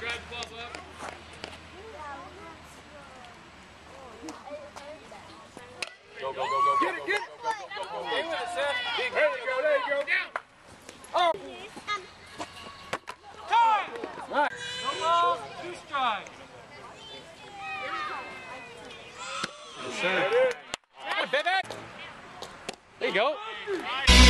grab the ball up. Go, go, go, go, Get it, get it. Go, go, go, go. There you go, there you go. Down. Oh. Time. Right. No balls, two strikes. Yes, sir. There you go.